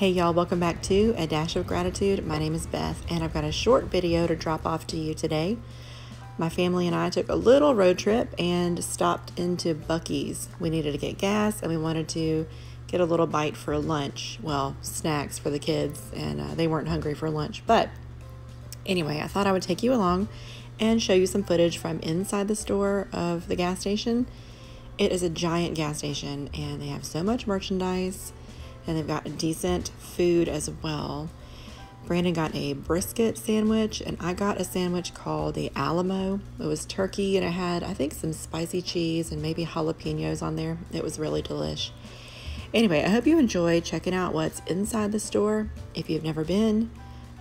Hey y'all, welcome back to A Dash of Gratitude. My name is Beth, and I've got a short video to drop off to you today. My family and I took a little road trip and stopped into Buc-ee's. We needed to get gas and we wanted to get a little bite for lunch. Well, snacks for the kids, and uh, they weren't hungry for lunch. But anyway, I thought I would take you along and show you some footage from inside the store of the gas station. It is a giant gas station, and they have so much merchandise and they've got decent food as well. Brandon got a brisket sandwich, and I got a sandwich called the Alamo. It was turkey, and it had, I think, some spicy cheese and maybe jalapenos on there. It was really delish. Anyway, I hope you enjoy checking out what's inside the store. If you've never been,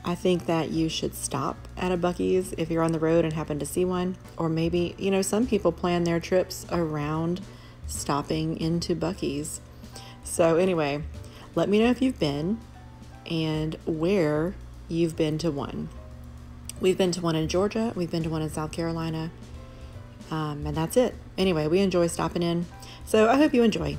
I think that you should stop at a Buc-ee's if you're on the road and happen to see one. Or maybe, you know, some people plan their trips around stopping into Buc-ee's. So, anyway, let me know if you've been and where you've been to one. We've been to one in Georgia, we've been to one in South Carolina, um, and that's it. Anyway, we enjoy stopping in. So I hope you enjoy.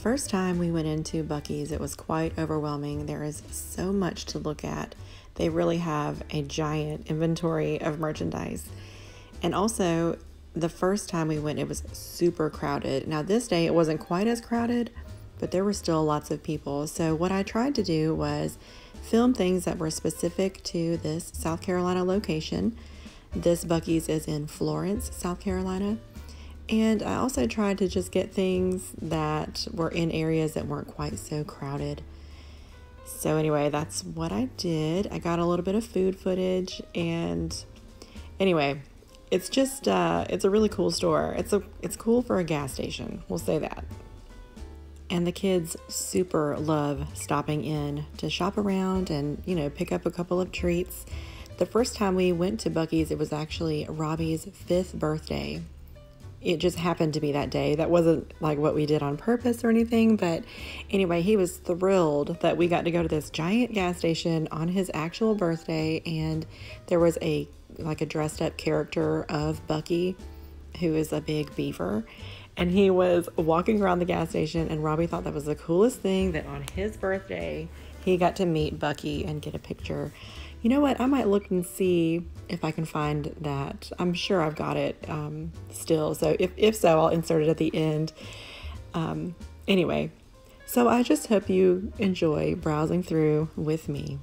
First time we went into Buc-ee's, it was quite overwhelming. There is so much to look at. They really have a giant inventory of merchandise. And also, the first time we went, it was super crowded. Now, this day it wasn't quite as crowded, but there were still lots of people. So, what I tried to do was film things that were specific to this South Carolina location. This Buc-ee's is in Florence, South Carolina. And I also tried to just get things that were in areas that weren't quite so crowded. So anyway, that's what I did. I got a little bit of food footage and anyway, it's just uh, it's a really cool store. It's a it's cool for a gas station. We'll say that. And the kids super love stopping in to shop around and, you know, pick up a couple of treats. The first time we went to Buc-ee's, it was actually Robbie's fifth birthday it just happened to be that day. That wasn't like what we did on purpose or anything, but anyway, he was thrilled that we got to go to this giant gas station on his actual birthday and there was a like a dressed up character of Buc-ee who is a big beaver and he was walking around the gas station and Robbie thought that was the coolest thing that on his birthday he got to meet Buc-ee and get a picture. You know what? I might look and see if I can find that. I'm sure I've got it um, still. So if, if so, I'll insert it at the end. Um, anyway, so I just hope you enjoy browsing through with me.